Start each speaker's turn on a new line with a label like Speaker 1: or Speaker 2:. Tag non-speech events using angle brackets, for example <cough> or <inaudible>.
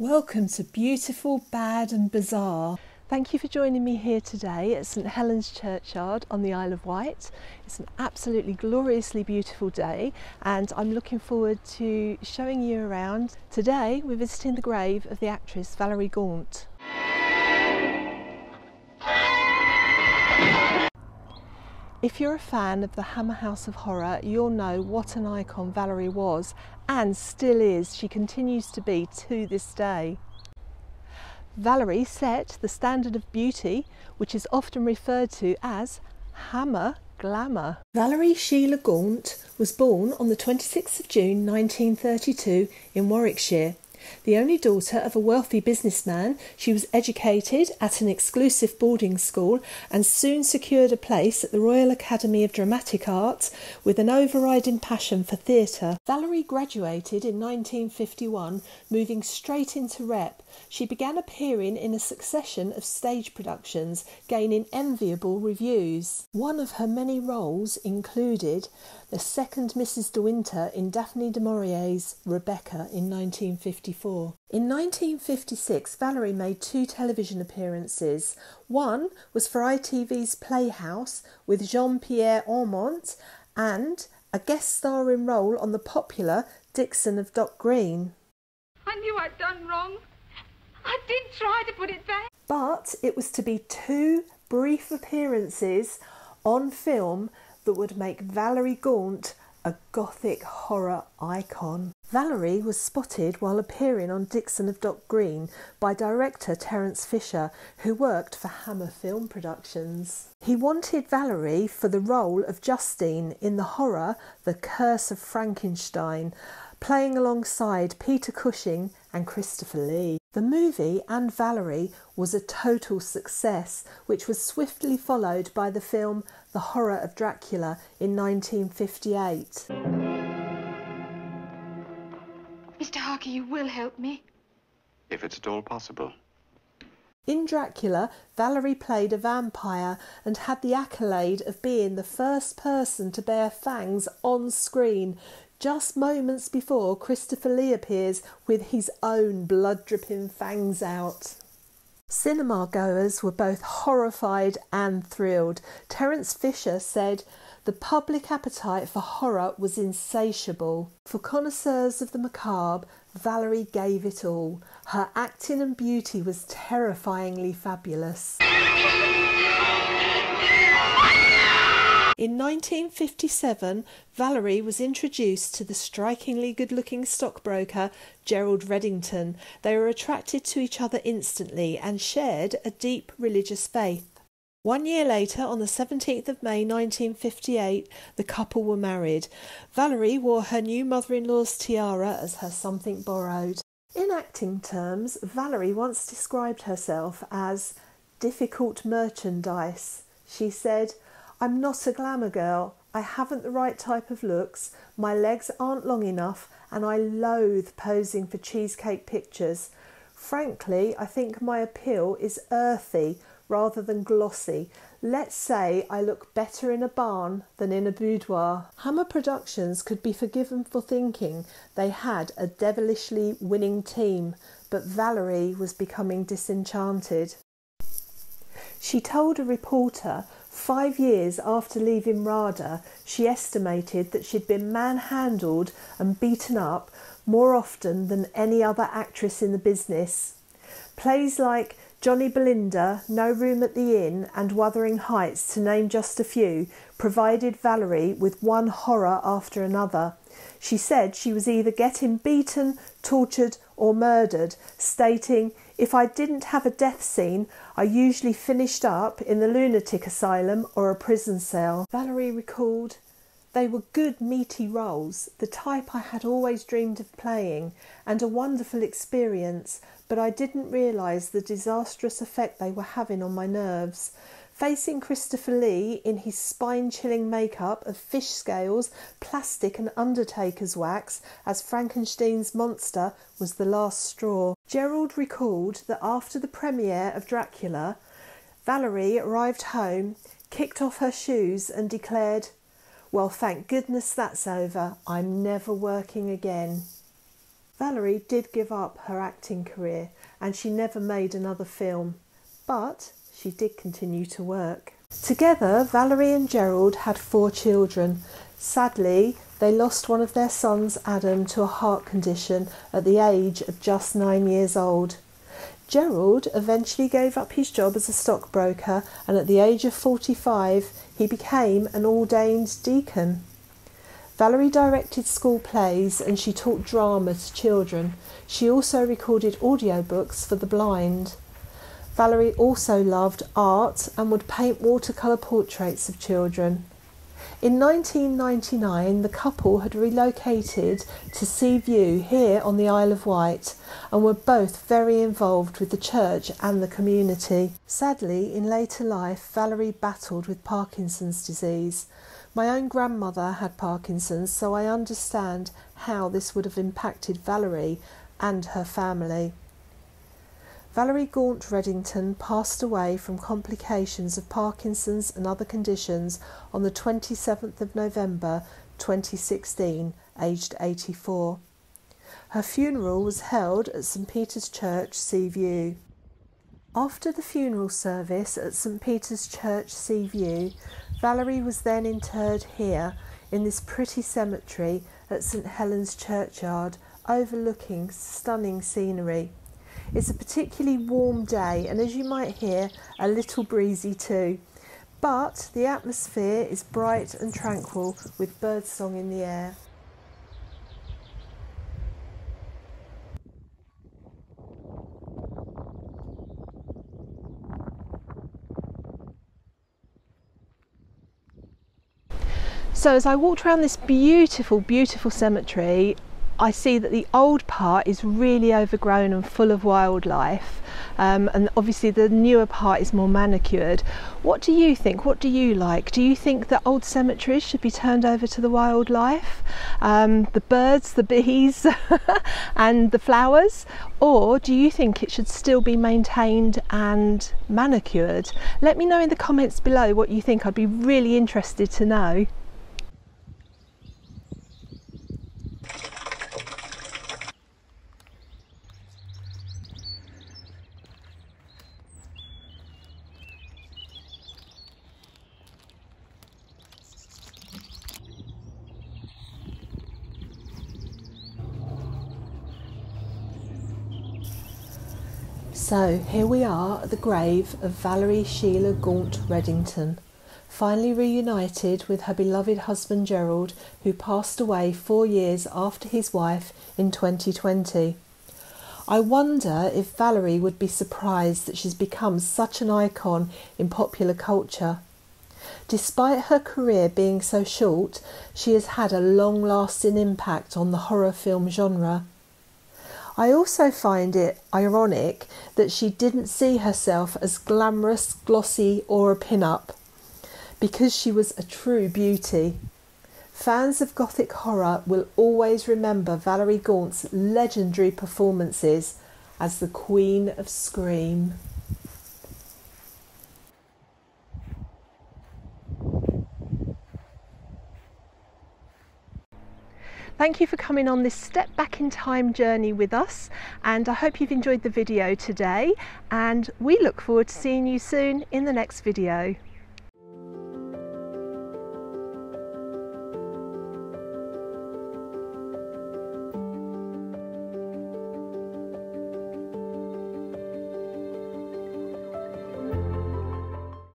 Speaker 1: Welcome to Beautiful, Bad and Bizarre. Thank you for joining me here today at St Helens Churchyard on the Isle of Wight. It's an absolutely gloriously beautiful day and I'm looking forward to showing you around. Today we're visiting the grave of the actress Valerie Gaunt. If you're a fan of the Hammer House of Horror, you'll know what an icon Valerie was and still is. She continues to be to this day. Valerie set the standard of beauty, which is often referred to as Hammer glamour. Valerie Sheila Gaunt was born on the 26th of June 1932 in Warwickshire the only daughter of a wealthy businessman, she was educated at an exclusive boarding school and soon secured a place at the Royal Academy of Dramatic Art with an overriding passion for theatre. Valerie graduated in 1951, moving straight into rep. She began appearing in a succession of stage productions, gaining enviable reviews. One of her many roles included the second Mrs. De Winter in Daphne du Maurier's Rebecca in 1954. In 1956, Valerie made two television appearances. One was for ITV's Playhouse with Jean Pierre Aumont and a guest starring role on the popular Dixon of Dock Green.
Speaker 2: I knew I'd done wrong. I did try to put it back.
Speaker 1: But it was to be two brief appearances on film that would make Valerie Gaunt a gothic horror icon. Valerie was spotted while appearing on Dixon of Dock Green by director Terence Fisher, who worked for Hammer Film Productions. He wanted Valerie for the role of Justine in the horror The Curse of Frankenstein, playing alongside Peter Cushing and Christopher Lee. The movie and Valerie was a total success, which was swiftly followed by the film The Horror of Dracula in 1958.
Speaker 2: Mr. Harker, you will help me?
Speaker 3: If it's at all possible.
Speaker 1: In Dracula, Valerie played a vampire and had the accolade of being the first person to bear fangs on screen, just moments before Christopher Lee appears with his own blood dripping fangs out. Cinema goers were both horrified and thrilled. Terence Fisher said, the public appetite for horror was insatiable. For connoisseurs of the macabre, Valerie gave it all. Her acting and beauty was terrifyingly fabulous. In 1957, Valerie was introduced to the strikingly good looking stockbroker Gerald Reddington. They were attracted to each other instantly and shared a deep religious faith. One year later, on the 17th of May 1958, the couple were married. Valerie wore her new mother in law's tiara as her something borrowed. In acting terms, Valerie once described herself as difficult merchandise. She said, I'm not a glamour girl. I haven't the right type of looks, my legs aren't long enough, and I loathe posing for cheesecake pictures. Frankly, I think my appeal is earthy rather than glossy. Let's say I look better in a barn than in a boudoir. Hammer Productions could be forgiven for thinking they had a devilishly winning team, but Valerie was becoming disenchanted. She told a reporter Five years after leaving RADA, she estimated that she'd been manhandled and beaten up more often than any other actress in the business. Plays like Johnny Belinda, No Room at the Inn, and Wuthering Heights, to name just a few, provided Valerie with one horror after another. She said she was either getting beaten, tortured, or murdered, stating, If I didn't have a death scene, I usually finished up in the lunatic asylum or a prison cell. Valerie recalled, They were good, meaty roles, the type I had always dreamed of playing, and a wonderful experience, but I didn't realise the disastrous effect they were having on my nerves. Facing Christopher Lee in his spine chilling makeup of fish scales, plastic, and undertaker's wax as Frankenstein's monster was the last straw. Gerald recalled that after the premiere of Dracula, Valerie arrived home, kicked off her shoes, and declared, Well, thank goodness that's over. I'm never working again. Valerie did give up her acting career and she never made another film, but she did continue to work. Together, Valerie and Gerald had four children. Sadly, they lost one of their sons, Adam, to a heart condition at the age of just nine years old. Gerald eventually gave up his job as a stockbroker and at the age of 45 he became an ordained deacon. Valerie directed school plays and she taught drama to children. She also recorded audiobooks for the blind. Valerie also loved art and would paint watercolour portraits of children. In 1999, the couple had relocated to Seaview here on the Isle of Wight and were both very involved with the church and the community. Sadly, in later life, Valerie battled with Parkinson's disease. My own grandmother had Parkinson's, so I understand how this would have impacted Valerie and her family. Valerie Gaunt Reddington passed away from complications of Parkinson's and other conditions on the 27th of November 2016, aged 84. Her funeral was held at St Peter's Church, Seaview. After the funeral service at St Peter's Church, Seaview, Valerie was then interred here in this pretty cemetery at St Helen's Churchyard, overlooking stunning scenery. It's a particularly warm day, and as you might hear, a little breezy too. But the atmosphere is bright and tranquil with birdsong in the air. So as I walked around this beautiful, beautiful cemetery, I see that the old part is really overgrown and full of wildlife um, and obviously the newer part is more manicured. What do you think? What do you like? Do you think that old cemeteries should be turned over to the wildlife? Um, the birds, the bees <laughs> and the flowers? Or do you think it should still be maintained and manicured? Let me know in the comments below what you think. I'd be really interested to know. So here we are at the grave of Valerie Sheila Gaunt Reddington, finally reunited with her beloved husband Gerald, who passed away four years after his wife in 2020. I wonder if Valerie would be surprised that she's become such an icon in popular culture. Despite her career being so short, she has had a long lasting impact on the horror film genre. I also find it ironic that she didn't see herself as glamorous, glossy, or a pin up because she was a true beauty. Fans of Gothic horror will always remember Valerie Gaunt's legendary performances as the Queen of Scream. Thank you for coming on this step back in time journey with us and I hope you've enjoyed the video today and we look forward to seeing you soon in the next video.